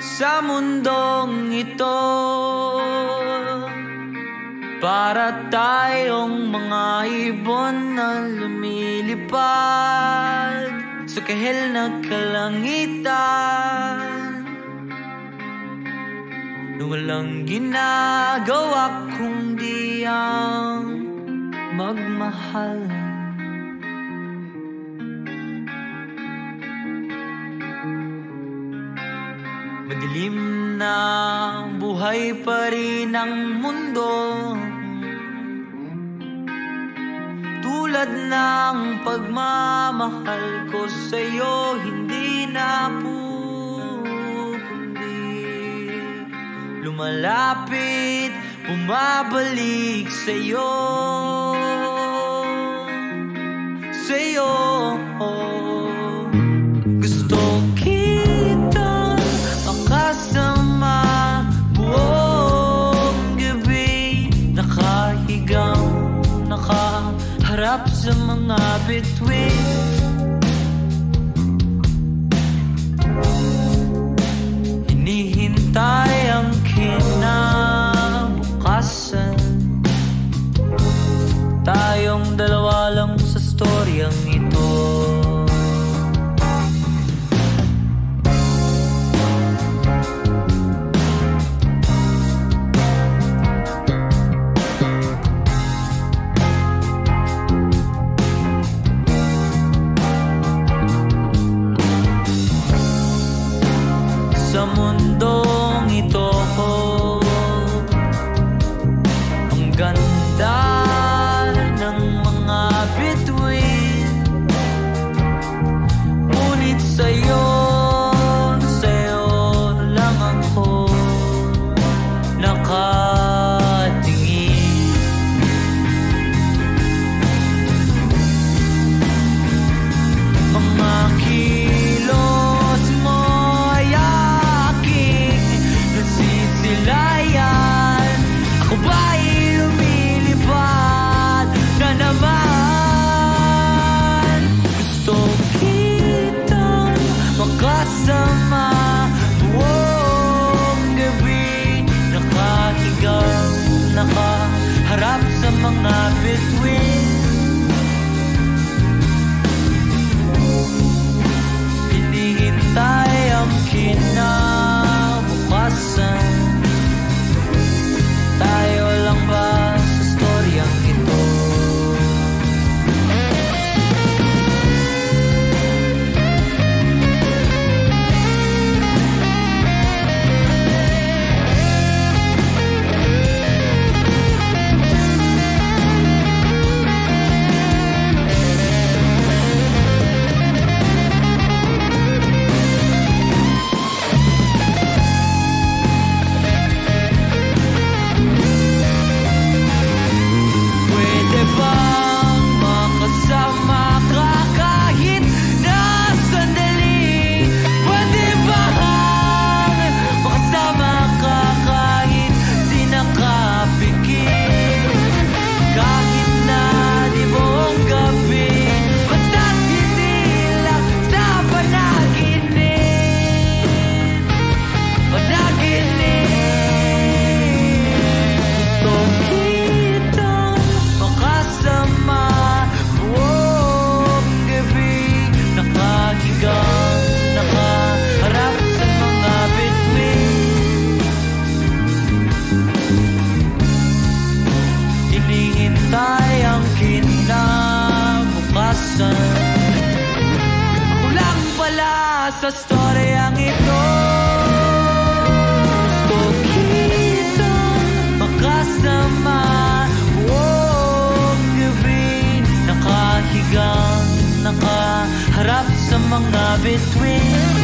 sa mundong ito. Para tayong mga ibon na lumilipad Sa kahil na kalangitan. Na walang ginagawa kundi ang magmahal Madilim na buhay pa rin ang mundo. Tulad ng pagmamahal ko sa'yo Hindi na pupundi Lumalapit, bumabalik sa'yo. Sa'yo mga bituin. Hinihintay ang kinabukasan. Tayong dalawa lang sa storyang Sa mundong sa storyang ito. Gusto kitang makasama buong gabi Nakahigang, nakaharap sa mga bituin